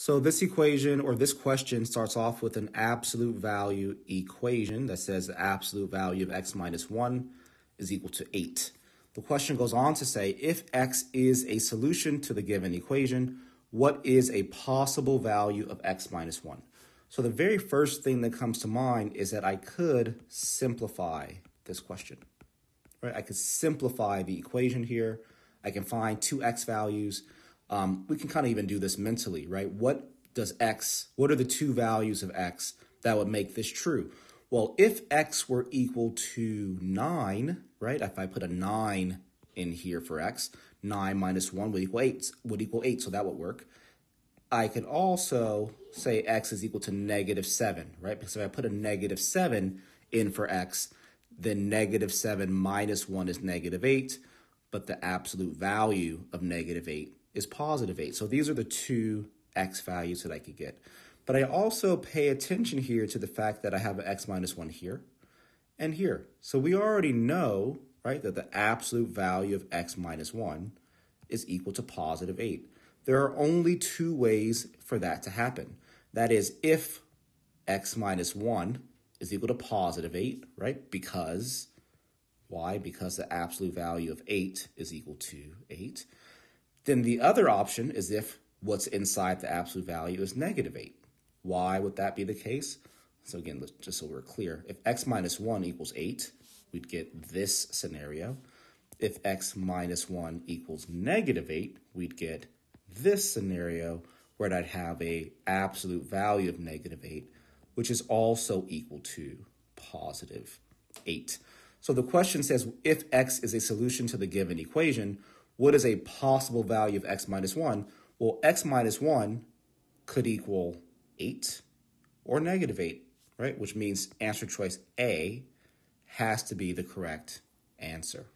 So this equation or this question starts off with an absolute value equation that says the absolute value of x minus 1 is equal to 8. The question goes on to say if x is a solution to the given equation, what is a possible value of x minus 1? So the very first thing that comes to mind is that I could simplify this question. Right? I could simplify the equation here. I can find two x values um, we can kind of even do this mentally, right? What does x, what are the two values of x that would make this true? Well, if x were equal to 9, right, if I put a 9 in here for x, 9 minus 1 would equal 8, would equal 8, so that would work. I could also say x is equal to negative 7, right? Because if I put a negative 7 in for x, then negative 7 minus 1 is negative 8, but the absolute value of negative 8 is positive 8. So these are the two x values that I could get. But I also pay attention here to the fact that I have an x minus 1 here and here. So we already know, right, that the absolute value of x minus 1 is equal to positive 8. There are only two ways for that to happen. That is, if x minus 1 is equal to positive 8, right, because, why? Because the absolute value of 8 is equal to 8. Then the other option is if what's inside the absolute value is negative 8. Why would that be the case? So again, just so we're clear, if x minus 1 equals 8, we'd get this scenario. If x minus 1 equals negative 8, we'd get this scenario where I'd have a absolute value of negative 8, which is also equal to positive 8. So the question says if x is a solution to the given equation, what is a possible value of x minus 1? Well, x minus 1 could equal 8 or negative 8, right? Which means answer choice A has to be the correct answer.